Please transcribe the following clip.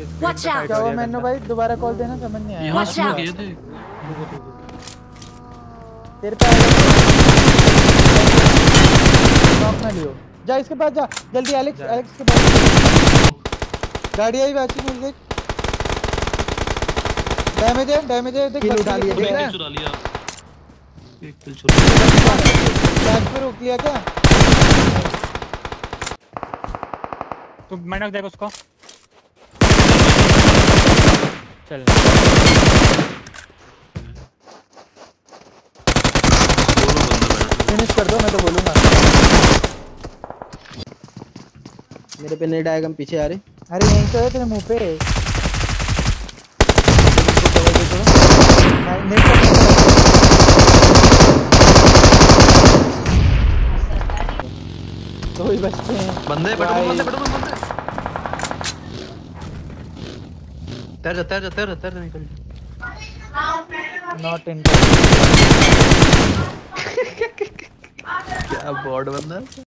Watch out! क्या हुआ मैंने भाई? दोबारा कॉल देना समझ नहीं आया। यहाँ Watch से out. किए थे। तेरे पे नॉक ना लियो। जा इसके पास जा। जल्दी एलेक्स एलेक्स के पास गाड़ी आई वैसी मिल गई डैमेज है डैमेज है देख Kill उठा लिए, देख रहा एक है। चुरा लिया। एक किल चुरा बैक पे रोक लिया क्या? तू मैंने देख उसको। चल। दोनों बंदे बैठे फिनिश कर दो मैं तो बोलूँगा। मेरे पे नेट आएगा पीछे आ रहे अरे यहीं तो है तेरे मुँह पे। नहीं नहीं तो ही बचते हैं। बंदे बैठो बंदे बंदे। तैर जा तैर जा तैर जा तैर जा निकल नॉट इन क्या बॉड बंदा